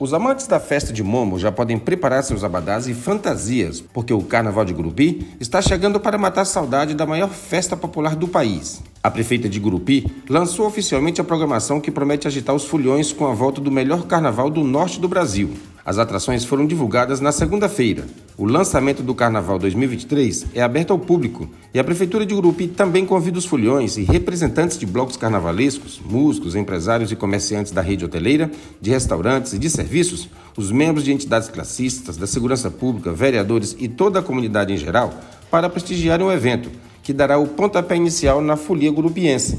Os amantes da festa de Momo já podem preparar seus abadás e fantasias, porque o Carnaval de Gurupi está chegando para matar saudade da maior festa popular do país. A prefeita de Gurupi lançou oficialmente a programação que promete agitar os fulhões com a volta do melhor carnaval do norte do Brasil. As atrações foram divulgadas na segunda-feira. O lançamento do Carnaval 2023 é aberto ao público e a Prefeitura de Gurupi também convida os fulhões e representantes de blocos carnavalescos, músicos, empresários e comerciantes da rede hoteleira, de restaurantes e de serviços, os membros de entidades classistas, da segurança pública, vereadores e toda a comunidade em geral para prestigiarem o evento, que dará o pontapé inicial na folia gurupiense.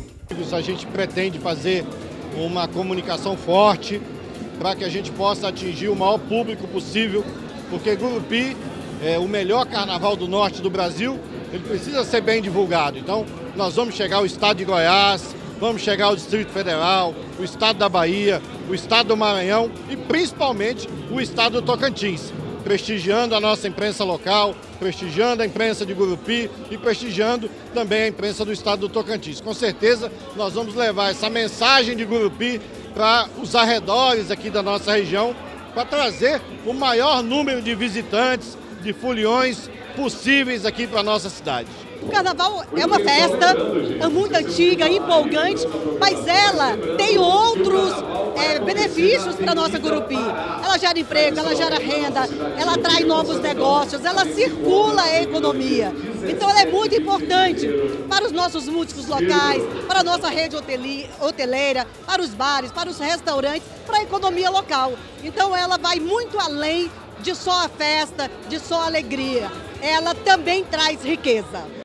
A gente pretende fazer uma comunicação forte para que a gente possa atingir o maior público possível, porque Gurupi é o melhor carnaval do norte do Brasil, ele precisa ser bem divulgado. Então, nós vamos chegar ao estado de Goiás, vamos chegar ao Distrito Federal, o estado da Bahia, o estado do Maranhão e principalmente o estado do Tocantins, prestigiando a nossa imprensa local, prestigiando a imprensa de Gurupi e prestigiando também a imprensa do estado do Tocantins. Com certeza, nós vamos levar essa mensagem de Gurupi para os arredores aqui da nossa região, para trazer o maior número de visitantes, de foliões possíveis aqui para a nossa cidade. O carnaval é uma festa é muito antiga, empolgante, mas ela tem outros é, benefícios para a nossa Gurupi. Ela gera emprego, ela gera renda, ela atrai novos negócios, ela circula a economia. Então ela é muito importante para os nossos músicos locais, para a nossa rede hoteleira, para os bares, para os restaurantes, para a economia local. Então ela vai muito além de só a festa, de só a alegria. Ela também traz riqueza.